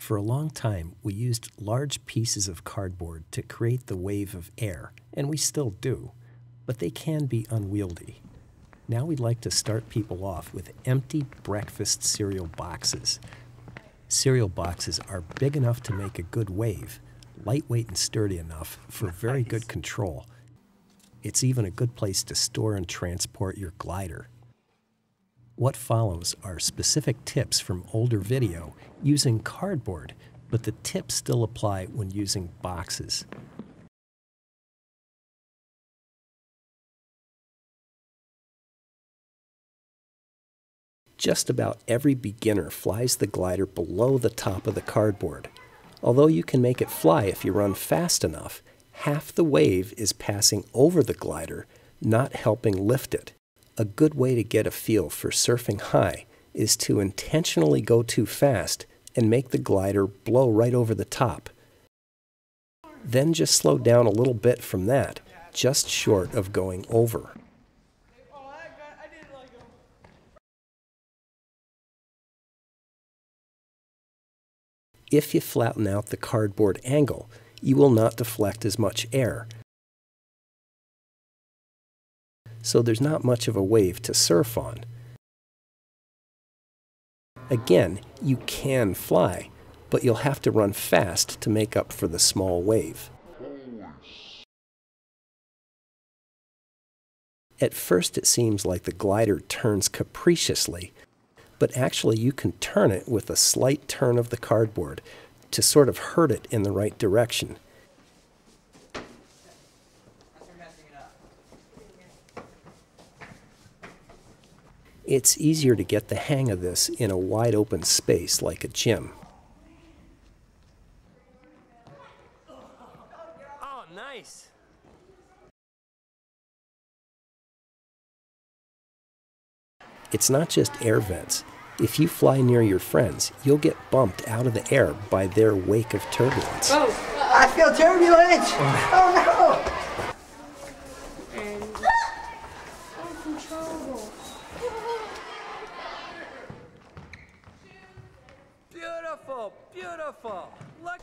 For a long time, we used large pieces of cardboard to create the wave of air, and we still do, but they can be unwieldy. Now we'd like to start people off with empty breakfast cereal boxes. Cereal boxes are big enough to make a good wave, lightweight and sturdy enough for very good control. It's even a good place to store and transport your glider. What follows are specific tips from older video using cardboard, but the tips still apply when using boxes. Just about every beginner flies the glider below the top of the cardboard. Although you can make it fly if you run fast enough, half the wave is passing over the glider, not helping lift it. A good way to get a feel for surfing high is to intentionally go too fast and make the glider blow right over the top. Then just slow down a little bit from that, just short of going over. If you flatten out the cardboard angle, you will not deflect as much air. So there's not much of a wave to surf on. Again, you can fly, but you'll have to run fast to make up for the small wave. At first, it seems like the glider turns capriciously, but actually you can turn it with a slight turn of the cardboard to sort of hurt it in the right direction. It's easier to get the hang of this in a wide open space like a gym. Oh, nice. It's not just air vents. If you fly near your friends, you'll get bumped out of the air by their wake of turbulence. Oh, I feel turbulence. Oh. oh no. and uncontrollable. Beautiful, beautiful. Look.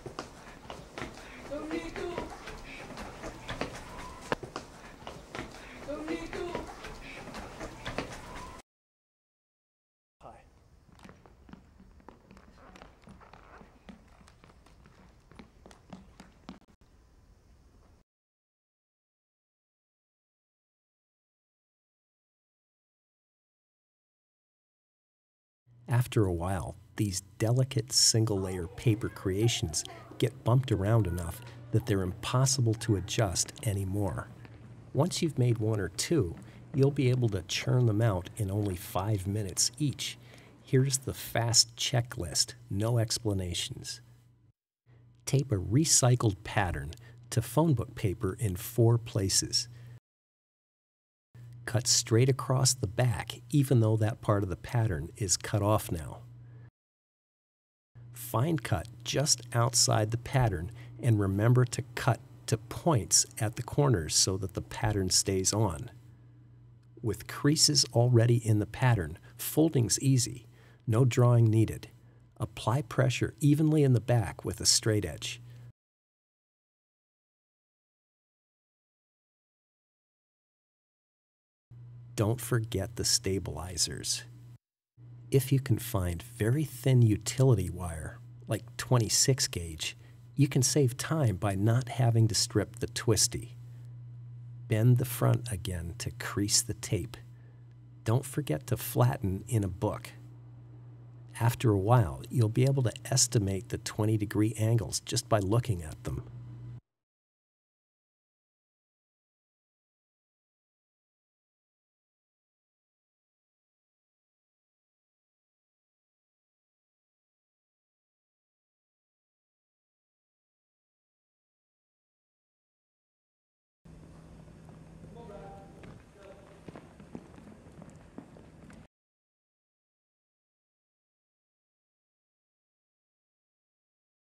After a while, these delicate single layer paper creations get bumped around enough that they're impossible to adjust anymore. Once you've made one or two, you'll be able to churn them out in only five minutes each. Here's the fast checklist, no explanations. Tape a recycled pattern to phone book paper in four places. Cut straight across the back, even though that part of the pattern is cut off now. Fine cut just outside the pattern and remember to cut to points at the corners so that the pattern stays on. With creases already in the pattern, folding's easy, no drawing needed. Apply pressure evenly in the back with a straight edge. Don't forget the stabilizers. If you can find very thin utility wire, like 26 gauge, you can save time by not having to strip the twisty. Bend the front again to crease the tape. Don't forget to flatten in a book. After a while, you'll be able to estimate the 20 degree angles just by looking at them.